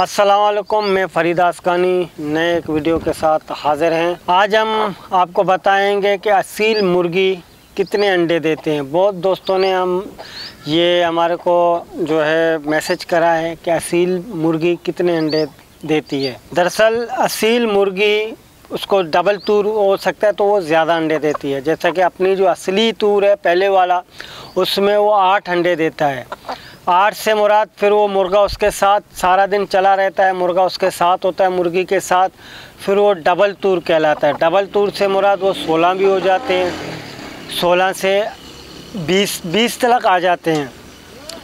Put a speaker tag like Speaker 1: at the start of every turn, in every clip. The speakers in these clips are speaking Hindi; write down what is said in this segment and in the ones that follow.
Speaker 1: असलकुम मैं फरीद आसकानी नए एक वीडियो के साथ हाज़िर हैं। आज हम आपको बताएँगे कि असील मुर्गी कितने अंडे देते हैं। बहुत दोस्तों ने हम ये हमारे को जो है मैसेज करा है कि असील मुर्गी कितने अंडे देती है। दरअसल असील मुर्गी उसको डबल तूर हो सकता है तो वो ज़्यादा अंडे देती है। जैसा कि अपनी जो असली तूर है, पहले वाला, उसमें वो आठ अंडे देता है। आठ से मुराद, फिर वो मुर्गा उसके साथ सारा दिन चला रहता है, मुर्गा उसके साथ होता है, मुर्गी के साथ, फिर वो डबल तूर कहलाता है। डबल तूर से मुराद, वो सोलह भी हो जाते हैं, सोलह से बीस बीस तक आ जाते हैं।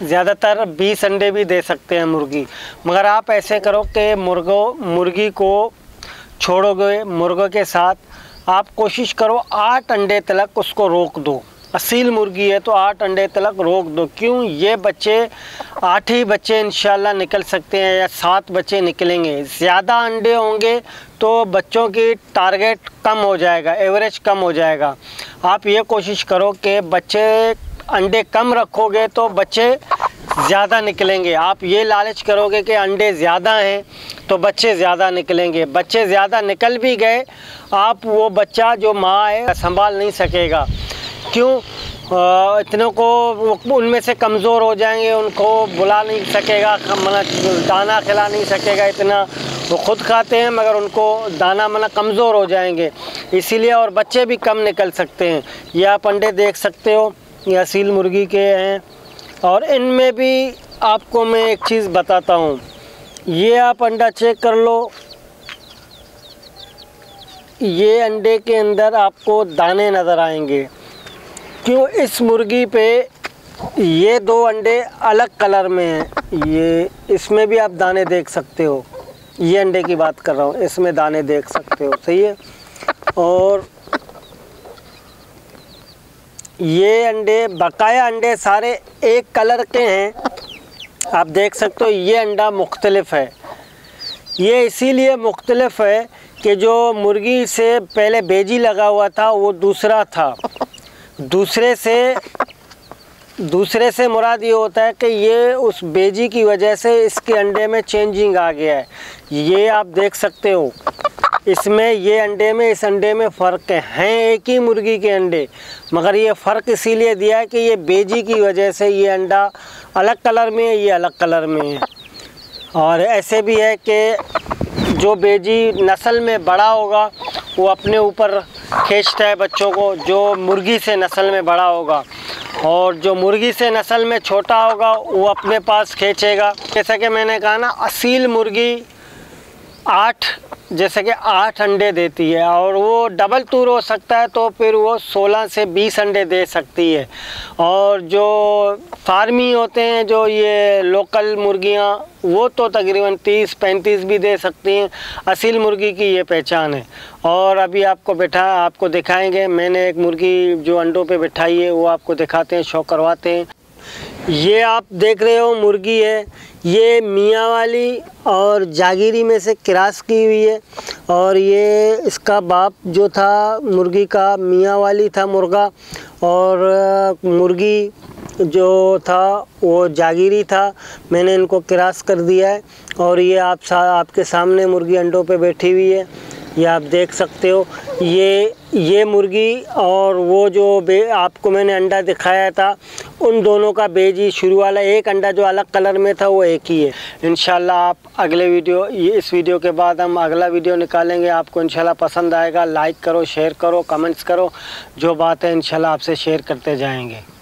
Speaker 1: ज़्यादातर बीस अंडे भी दे सकते हैं मुर्गी। मगर आप ऐसे करो कि मुर्गो, मुर्गी को छोड़ोगे, मुर्गों के साथ आप कोशिश करो आठ अंडे तक उसको रोक दो। असील मुर्गी है तो आठ अंडे तलक रोक दो। क्यों? ये बच्चे, आठ ही बच्चे इंशाल्लाह निकल सकते हैं या सात बच्चे निकलेंगे। ज़्यादा अंडे होंगे तो बच्चों की टारगेट कम हो जाएगा, एवरेज कम हो जाएगा। आप ये कोशिश करो कि बच्चे अंडे कम रखोगे तो बच्चे ज़्यादा निकलेंगे। आप ये लालच करोगे कि अंडे ज़्यादा हैं तो बच्चे ज़्यादा निकलेंगे। बच्चे ज़्यादा निकल भी गए, आप वो बच्चा जो माँ है, संभाल नहीं सकेगा। क्यों? इतने को उनमें से कमज़ोर हो जाएँगे, उनको बुला नहीं सकेगा मतलब दाना खिला नहीं सकेगा इतना। वो खुद खाते हैं, मगर उनको दाना मना कमज़ोर हो जाएँगे। इसीलिए और बच्चे भी कम निकल सकते हैं। ये आप अंडे देख सकते हो, ये असील मुर्गी के हैं। और इनमें भी आपको मैं एक चीज़ बताता हूँ। ये आप अंडा चेक कर लो। ये अंडे के अंदर आपको दाने नज़र आएँगे। क्यों इस मुर्गी पे ये दो अंडे अलग कलर में हैं? ये, इसमें भी आप दाने देख सकते हो। ये अंडे की बात कर रहा हूँ, इसमें दाने देख सकते हो, सही है? और ये अंडे, बकाया अंडे सारे एक कलर के हैं। आप देख सकते हो, ये अंडा मुख्तलफ है। ये इसीलिए मुख्तलफ है कि जो मुर्गी से पहले बेजी लगा हुआ था, वो दूसरा था। दूसरे से दूसरे से मुराद ये होता है कि ये उस बेजी की वजह से इसके अंडे में चेंजिंग आ गया है। ये आप देख सकते हो। इसमें ये अंडे में, इस अंडे में फ़र्क है। हैं एक ही मुर्गी के अंडे, मगर ये फ़र्क इसीलिए दिया है कि ये बेजी की वजह से ये अंडा अलग कलर में है, ये अलग कलर में है। और ऐसे भी है कि जो बेजी नस्ल में बड़ा होगा वो अपने ऊपर खींचता है बच्चों को, जो मुर्गी से नस्ल में बड़ा होगा। और जो मुर्गी से नस्ल में छोटा होगा, वो अपने पास खींचेगा। जैसा कि मैंने कहा ना, असील मुर्गी आठ जैसे कि आठ अंडे देती है और वो डबल तूर हो सकता है तो फिर वो सोलह से बीस अंडे दे सकती है। और जो फार्मी होते हैं, जो ये लोकल मुर्गियाँ, वो तो तकरीबन तीस पैंतीस भी दे सकती हैं। असील मुर्गी की ये पहचान है। और अभी आपको बैठा, आपको दिखाएँगे, मैंने एक मुर्गी जो अंडों पे बैठाई है, वो आपको दिखाते हैं, शो करवाते हैं। ये आप देख रहे हो, मुर्गी है। ये मियाँ वाली और जागीरी में से क्रास की हुई है। और ये इसका बाप जो था, मुर्गी का मियाँ वाली था मुर्गा। और मुर्गी जो था, वो जागीरी था। मैंने इनको क्रास कर दिया है। और ये आप सा, आपके सामने मुर्गी अंडों पे बैठी हुई है। ये आप देख सकते हो। ये ये मुर्गी और वो जो बे, आपको मैंने अंडा दिखाया था, उन दोनों का बेजी शुरू वाला, एक अंडा जो अलग कलर में था, वो एक ही है। इन आप अगले वीडियो, ये इस वीडियो के बाद हम अगला वीडियो निकालेंगे। आपको इन पसंद आएगा, लाइक करो, शेयर करो, कमेंट्स करो, जो बात है इन आपसे शेयर करते जाएँगे।